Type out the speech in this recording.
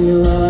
you are.